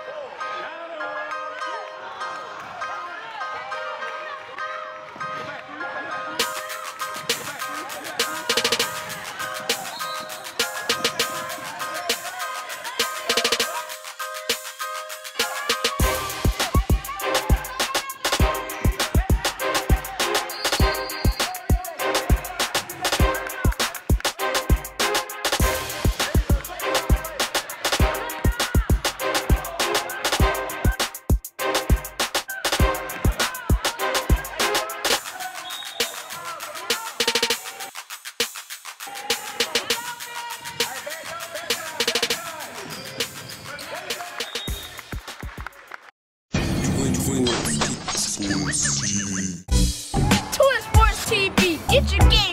Oh, Total Sports TV, get your game.